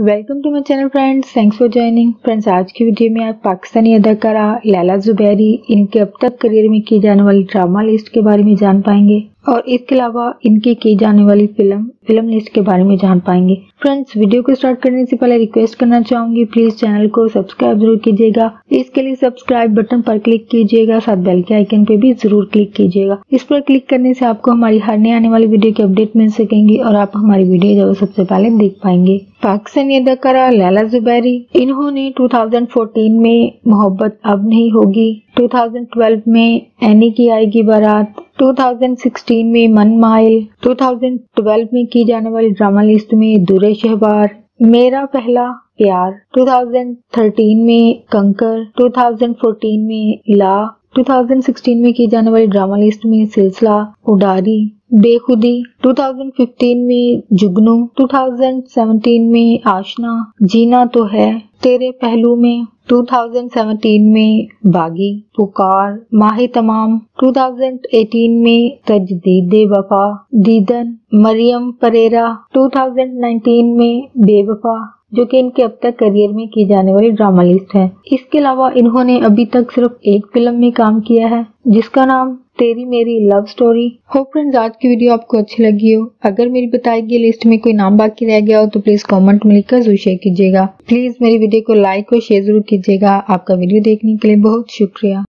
Welcome to my channel friends thanks for joining friends आज की video में आप पाकिस्तानी अदाकारा लैला जुबैरी, इनके अब तक करियर में की जाने वाली ड्रामा लिस्ट के बारे में जान पाएँगे। और इसके अलावा इनकी की जाने वाली फ़िल्म फ़िल्म लिस्ट के बारे में जान पाएँगे। फ्रेंड्स, वीडियो को स्टार्ट करने से पहले रिक्वेस्ट करना चाहूँगी प्लीज़ चैनल को सब्सक्राइब ज़रूर कीजिएगा। इसके लिए सब्सक्राइब बटन पर क्लिक कीजिएगा, साथ बेल के आइकन पे भी ज़रूर क्लिक कीजिएगा। इस पर क्लिक करने से आपको हमारी हर नई आने वाली वीडियो की अपडेट मिल सकेंगी और आप हमारी वीडियो जब सबसे पहले देख पाएँगे। पाकिस्तानी अदाकारा लैला जुबैरी, इन्होंने 2014 में मोहब्बत अब नहीं होगी। 2012 में एनी की आएगी बारात 2016 में मन माइल 2012 में की जाने वाली ड्रामा लिस्ट में दूरे शहबार, मेरा पहला प्यार 2013 में कंकर 2014 में ला 2016 में की जाने वाली ड्रामा लिस्ट में सिलसिला, उडारी, बेखुदी 2015 में जुगनू 2017 में आशना, जीना तो है, तेरे पहलू में 2017 में बागी, पुकार, माह तमाम 2018 में तजदीद वफा, दीदन, मरियम परेरा 2019 में बेवफा, जो कि इनके अब तक करियर में की जाने वाली ड्रामा लिस्ट है। इसके अलावा इन्होंने अभी तक सिर्फ़ एक फ़िल्म में काम किया है, जिसका नाम तेरी मेरी लव स्टोरी होप फ्रेंड्स आज की वीडियो आपको अच्छी लगी हो। अगर मेरी बताई गई लिस्ट में कोई नाम बाकी रह गया हो तो प्लीज़ कमेंट में लिखकर ज़रूर शेयर कीजिएगा। प्लीज़ मेरी वीडियो को लाइक और शेयर ज़रूर कीजिएगा। आपका वीडियो देखने के लिए बहुत शुक्रिया।